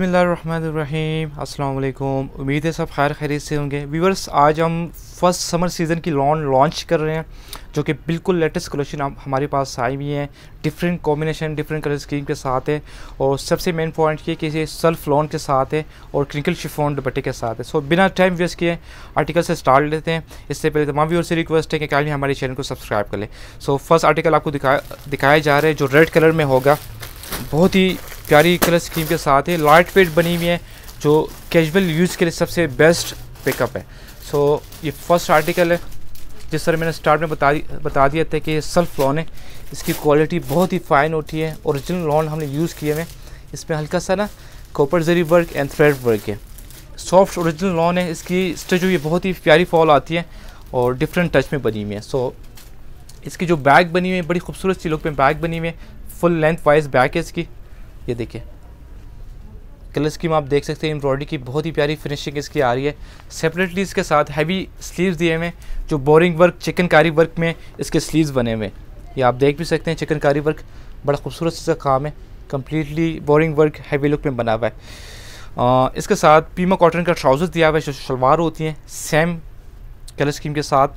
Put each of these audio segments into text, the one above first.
बिसमीम अस्सलाम उम्मीद है सब खैर खैरियत से होंगे। व्यूवर्स आज हम फ़र्स्ट समर सीज़न की लॉन लॉन्च कर रहे हैं, जो कि बिल्कुल लेटेस्ट कलेक्शन हमारे पास आई हुई हैं। Different combination different colour scheme के साथ है। और सबसे मेन पॉइंट ये कि ये सेल्फ लॉन के साथ है और क्रिंकल शिफोन दुपट्टे के साथ है। सो बिना टाइम वेस्ट किए आर्टिकल से स्टार्ट लेते हैं। इससे पहले तमाम व्यूअर से रिक्वेस्ट है कि कल हमारे चैनल को सब्सक्राइब कर लें। सो फ़र्स्ट आर्टिकल आपको दिखाया दिखाया जा रहा है, जो रेड कलर में होगा। बहुत ही प्यारी कलर स्कीम के साथ है लाइट वेट बनी हुई है जो कैजुअल यूज़ के लिए सबसे बेस्ट पिकअप है। सो so, ये फ़र्स्ट आर्टिकल है जिस तरह मैंने स्टार्ट में बता बता दिया था कि ये सेल्फ लॉन है। इसकी क्वालिटी बहुत ही फाइन होती है ओरिजिनल लॉन हमने यूज़ किए हैं। इसमें हल्का सा ना copper zari work and thread work है। सॉफ्ट ओरिजिनल लॉन है इसकी स्टिच हुई बहुत ही प्यारी फॉल आती है और डिफरेंट टच में बनी हुई है। सो so, इसकी जो बैग बनी हुई है बड़ी खूबसूरत सी लुक में बैग बनी हुई है। फुल लेंथ वाइज बैग है इसकी। ये देखिए। कलर स्कीम आप देख सकते हैं एम्ब्रॉयडरी की बहुत ही प्यारी फिनिशिंग इसकी आ रही है। सेपरेटली इसके साथ हैवी स्लीव्स दिए हुए जो बोरिंग वर्क चिकनकारी वर्क में इसके स्लीव्स बने हुए ये आप देख भी सकते हैं चिकनकारी वर्क बड़ा खूबसूरत सा काम है। Completely boring work heavy look में बना हुआ है। आ, इसके साथ पीमा कॉटन का ट्राउज़र दिया हुआ है जो शलवार होती हैं सेम कलर स्कीम के साथ।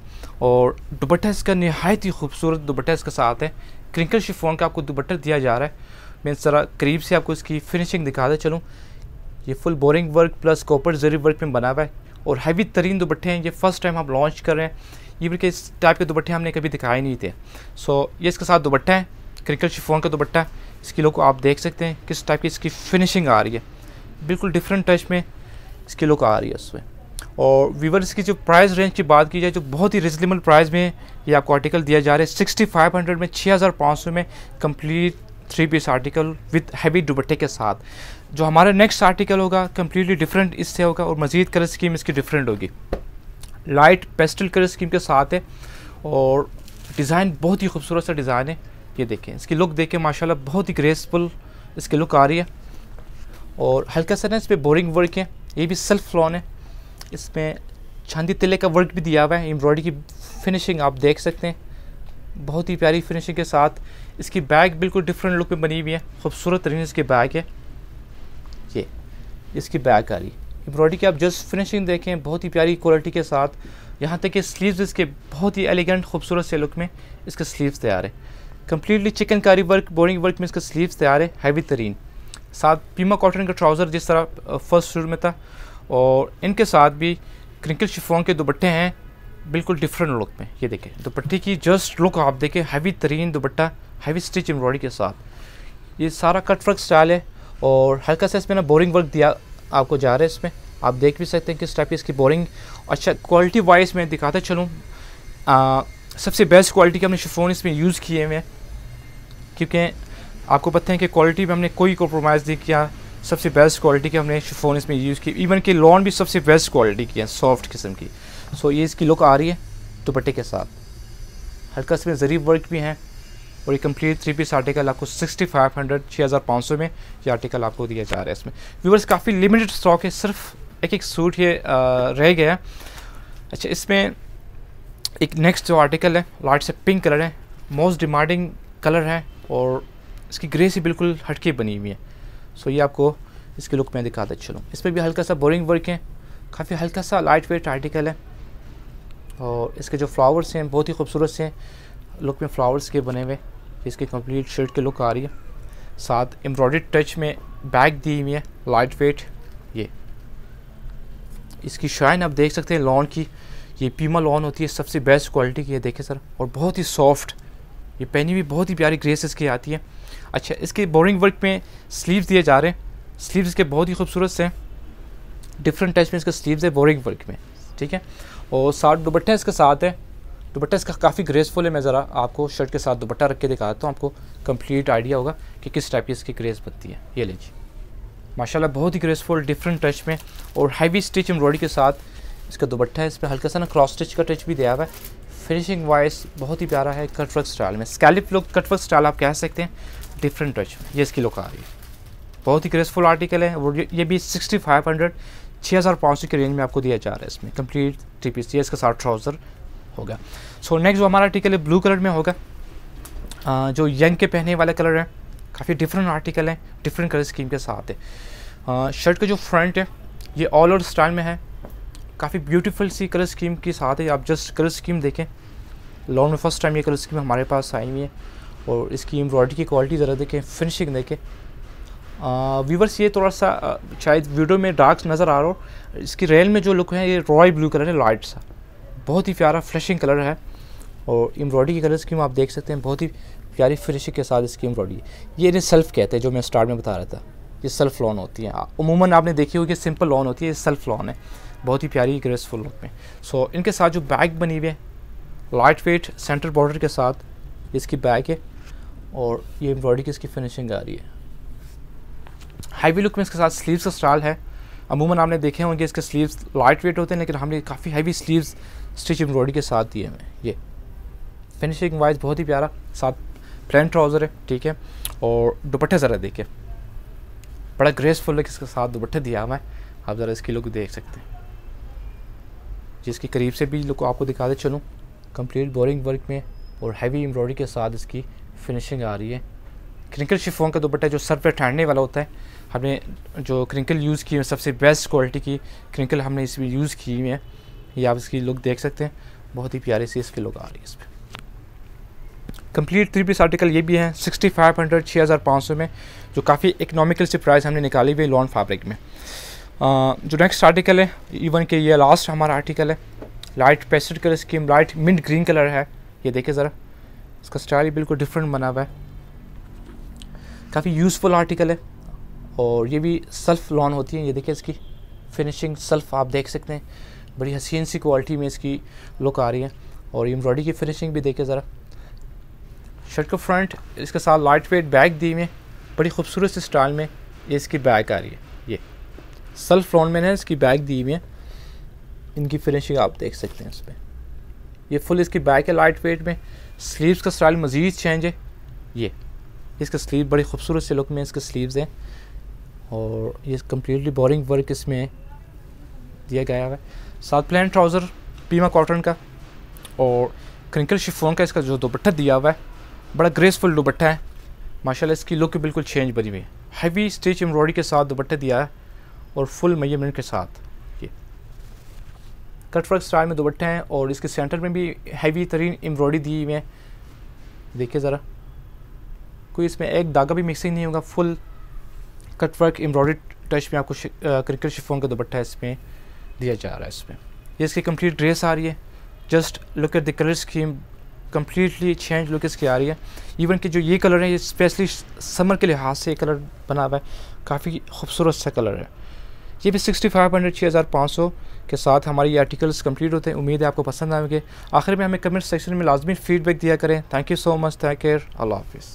और दुपट्टा इसका नहायत ही खूबसूरत दुपट्टा इसके साथ है। क्रिंकल शिफोन का आपको दुपट्टा दिया जा रहा है। मैं ज़रा करीब से आपको इसकी फिनिशिंग दिखा दे, चलूँ। ये full boring work plus copper zari work में बना हुआ है और हैवी तरीन दुपट्टे हैं, ये फ़र्स्ट टाइम हम लॉन्च कर रहे हैं। ये के इस टाइप के दुपट्टे हमने कभी दिखाए नहीं थे। सो ये इसके साथ दुपट्टा है क्रिकेट शिफोन का दुपट्टा। इसकी लुक आप देख सकते हैं किस टाइप की इसकी फिनिशिंग आ रही है। बिल्कुल डिफरेंट टच में इसकी लुक आ रही है उसमें। और वीवर इसकी जो प्राइस रेंज की बात की जाए, जो बहुत ही रिजनेबल प्राइस में ये आपको आर्टिकल दिया जा रहा है सिक्सटी फाइव हंड्रेड में छः हज़ार पाँच सौ में complete three piece article with heavy दुपट्टे के साथ। जो हमारा नेक्स्ट आर्टिकल होगा कम्प्लीटली डिफरेंट इससे होगा और मज़ीद कलर स्कीम इसकी डिफरेंट होगी। लाइट पेस्टल कलर स्कीम के साथ है और डिज़ाइन बहुत ही खूबसूरत सा डिज़ाइन है। ये देखें, इसकी लुक देखें, माशाल्लाह बहुत ही ग्रेसफुल इसकी लुक आ रही है। और हल्का सा ना पर बोरिंग वर्क है, ये भी सेल्फ लॉन है। इसमें चांदी तिले का वर्क भी दिया हुआ है एम्ब्रॉयडरी की फिनिशिंग आप देख सकते हैं। बहुत ही प्यारी फिनिशिंग के साथ इसकी बैग बिल्कुल डिफरेंट लुक में बनी हुई है। खूबसूरत तरीन इसकी बैग है। ये, इसकी बैग आ रही एम्ब्रॉयडरी की आप जस्ट फिनिशिंग देखें, बहुत ही प्यारी क्वालिटी के साथ। यहाँ तक कि स्लीव्स इसके बहुत ही एलिगेंट खूबसूरत से लुक में इसके स्लीव्स तैयार है। Completely chikankari work boring work में इसका स्लीव्स तैयार है। हैवी तरीन। साथ पीमा कॉटन का ट्राउज़र जिस तरह फ़र्स्ट शुरू में था। और इनके साथ भी क्रिंकल शिफोन के दुपट्टे हैं। बिल्कुल डिफरेंट लुक में, ये देखें। दुपट्टे की जस्ट लुक आप देखें हैवी तरीन दुपट्टा हैवी स्टिच एम्ब्रॉयडरी के साथ। ये सारा कट वर्क स्टाइल है और हल्का सा इसमें ना बोरिंग वर्क दिया आपको जा रहा है इसमें। आप देख भी सकते हैं किस टाइप की इसकी बोरिंग अच्छा क्वालिटी वाइज मैं दिखाता चलूँ। सबसे बेस्ट क्वालिटी के हमने शिफोन इसमें यूज़ किए हुए हैं, क्योंकि आपको पता है कि क्वालिटी में हमने कोई कॉम्प्रोमाइज़ नहीं किया। सबसे बेस्ट क्वालिटी के हमने शिफोन इसमें यूज़ की। इवन के लॉन भी सबसे बेस्ट क्वालिटी की है सॉफ्ट किस्म की। सो so, ये इसकी लुक आ रही है दुपट्टे के साथ। हल्का इसमें ज़रीब वर्क भी हैं और ये कंप्लीट थ्री पीस आर्टिकल आपको सिक्सटी फाइव हंड्रेड छः हज़ार पाँच सौ में ये आर्टिकल आपको दिया जा रहा है इसमें। व्यूवर्स काफ़ी लिमिटेड स्टॉक है सिर्फ़ एक एक सूट ये रह गया है। अच्छा इसमें एक नेक्स्ट जो आर्टिकल है लाइट से पिंक कलर है मोस्ट डिमांडिंग कलर है और इसकी ग्रे से बिल्कुल हटके बनी हुई है। सो ये आपको इसकी लुक में दिखाता चलूँ। इसमें भी हल्का सा बोरिंग वर्क है। काफ़ी हल्का सा लाइट वेट आर्टिकल है। और इसके जो फ्लावर्स हैं, बहुत ही खूबसूरत से लुक में फ्लावर्स के बने हुए। इसकी कंप्लीट शर्ट की लुक आ रही है। साथ एम्ब्रॉयड टच में बैग दी हुई है लाइट वेट ये। इसकी शाइन आप देख सकते हैं लॉन की। ये पीमा लॉन होती है, सबसे बेस्ट क्वालिटी की है, देखें सर। और बहुत ही सॉफ्ट ये पहनी हुई बहुत ही प्यारी ग्रेसेस की आती है। अच्छा इसके बोरिंग वर्क में स्लीव्स दिए जा रहे हैं। स्लीव्स के बहुत ही खूबसूरत से डिफरेंट टच में इसका स्लीव्स है बोरिंग वर्क में, ठीक है? और साथ दुपट्टा इसके साथ है। दुपट्टा इसका काफ़ी ग्रेसफुल है, मैं ज़रा आपको शर्ट के साथ दुपट्टा रख के दिखाता हूँ, आपको कंप्लीट आइडिया होगा कि किस टाइप की इसकी ग्रेस बनती है। ये लीजिए। माशाल्लाह, बहुत ही ग्रेसफुल डिफरेंट टच में और हैवी स्टिच एम्ब्रॉयडरी के साथ इसका दुपट्टा है। इस पर हल्का सा ना क्रॉस स्टिच का टच भी दिया हुआ है। फिनिशिंग वाइज बहुत ही प्यारा है कटवर्क स्टाइल में। स्कैलिप लुक, कटवर्क स्टाइल आप कह सकते हैं डिफरेंट टच ये इसकी लुक आ रही है। बहुत ही ग्रेसफुल आर्टिकल है और ये भी सिक्सटी फाइव हंड्रेड छः हज़ार पाँच सौ की रेंज में आपको दिया जा रहा है इसमें। कंप्लीट थ्री पीस ये इसका साथ ट्राउज़र होगा सो नेक्स्ट जो हमारा आर्टिकल है ब्लू कलर में होगा। जो यंग के पहने वाले कलर हैं, काफ़ी डिफरेंट आर्टिकल हैं डिफरेंट कलर स्कीम के साथ है। शर्ट का जो फ्रंट है, ये ऑल ओवर स्टाइल में है। काफ़ी ब्यूटीफुल सी कलर स्कीम के साथ है। आप जस्ट कलर स्कीम देखें लॉन में फ़र्स्ट टाइम ये कलर स्कीम हमारे पास आई हुई है और इसकी एम्ब्रॉयडरी की क्वालिटी ज़रा देखें फिनिशिंग देखें। व्यूवर्स ये थोड़ा सा शायद वीडियो में डार्क नज़र आ रहा हो। इसकी रेल में जो लुक है ये रॉय ब्लू कलर है लाइट सा। बहुत ही प्यारा फ्लैशिंग कलर है और एम्ब्रॉयडरी की कलर स्कीम आप देख सकते हैं बहुत ही प्यारी फिनिशिंग के साथ इसकी एम्ब्रॉयडरी ये इन्हें सेल्फ कहते हैं जो मैं स्टार्ट में बता रहा था। ये सेल्फ लॉन होती है। उमूमन आपने देखी होगी सिंपल लॉन होती है ये सेल्फ लॉन है। बहुत ही प्यारी ग्रेसफुल लुक में। सो so, इनके साथ जो बैग बनी हुई है लाइट वेट सेंटर बॉर्डर के साथ इसकी बैक है और ये एम्ब्रॉयडरी की इसकी फिनिशिंग आ रही है। हैवी लुक में इसके साथ स्लीव्स का स्टाइल है। अमूमन आपने देखे होंगे इसके स्लीव्स लाइट वेट होते हैं, लेकिन हमने काफ़ी हैवी स्लीव्स स्टिच एम्ब्रॉयडरी के साथ दिए हमें ये फिनिशिंग वाइज बहुत ही प्यारा, साथ प्लेन ट्राउज़र है, ठीक है, और दुपट्टे ज़रा देखिए। बड़ा ग्रेसफुल है इसके साथ दुपट्टे दिया हुआ है। आप ज़रा इसकी लुक देख सकते हैं। जिसके करीब से भी लुक आपको दिखा दे, चलूँ। कंप्लीट बोरिंग वर्क में और हैवी एम्ब्रॉयडरी के साथ इसकी फिनिशिंग आ रही है। क्रिंकल शिफोन का दुपट्टा जो सर पर ठहरने वाला होता है हमने जो क्रिंकल यूज़ की है सबसे बेस्ट क्वालिटी की क्रिंकल हमने इसमें यूज़ की है। ये आप इसकी लुक देख सकते हैं। बहुत ही प्यारी सी इसकी लुक आ रही है इस पर कंप्लीट थ्री पीस आर्टिकल ये भी है सिक्सटी फाइव हंड्रेड छः हज़ार पाँच सौ में जो काफ़ी इकनॉमिकल से प्राइस हमने निकाली हुई लॉन फैब्रिक में। आ, जो नेक्स्ट आर्टिकल है इवन के ये लास्ट हमारा आर्टिकल है light pastel colour scheme light mint green colour है। ये देखिए ज़रा। इसका स्टाइल बिल्कुल डिफरेंट बना हुआ है। काफ़ी यूज़फुल आर्टिकल है। और ये भी सेल्फ लॉन होती है। ये देखिए इसकी फिनिशिंग सेल्फ आप देख सकते हैं। बड़ी हसीन सी क्वालिटी में इसकी लुक आ रही है। और एम्ब्रॉयडरी की फिनिशिंग भी देखिए ज़रा। शर्ट का फ्रंट इसके साथ लाइट वेट बैग दी हुई है। बड़ी खूबसूरत स्टाइल में ये इसकी बैग आ रही है। ये। सेल्फ लॉन में है इसकी बैग दी हुई है। इनकी फिनिशिंग आप देख सकते हैं इस पर ये फुल इसकी बैक है लाइट वेट में। स्लीव्स का स्टाइल मज़ीद चेंज है। ये, इसका स्लीव बड़ी खूबसूरत से लुक में इसके स्लीव्स हैं। और ये कम्प्लीटली बोरिंग वर्क इसमें दिया गया है। साथ प्लान ट्राउज़र पीमा कॉटन का। और क्रिंकल शिफोन का इसका जो दुपट्टा दिया हुआ है, बड़ा ग्रेसफुल दुपट्टा है। माशाल्लाह इसकी लुक बिल्कुल चेंज बनी हुई है। हैवी स्टिच एम्ब्रॉयडरी के साथ दुपट्टा दिया है। और फुल मैयरमेंट के साथ। कट वर्क स्टाइल में दुपट्टे हैं और इसके सेंटर में भी हैवी तरीन एम्ब्रॉयडरी दी हुई है। देखिए ज़रा। कोई इसमें एक धागा भी मिक्सिंग नहीं होगा, full cut work embroidery touch में आपको क्रिकेट शिफोन का दुपट्टा इसमें दिया जा रहा है इसमें। ये इसकी कंप्लीट ड्रेस आ रही है। Just look at the colour scheme completely change look इसकी आ रही है। इवन कि जो ये कलर है, ये स्पेशली समर के लिहाज से कलर बना हुआ है। काफ़ी खूबसूरत सा कलर है। ये भी सिक्सटी फाइव हंड्रेड छः हज़ार पाँच सौ के साथ हमारे ये आर्टिकल्स कंप्लीट होते हैं। उम्मीद है आपको पसंद आएँगे। आखिर में हमें कमेंट सेक्शन में लाजमी फीडबैक दिया करें। Thank you so much thank care अल्लाह हाफिज़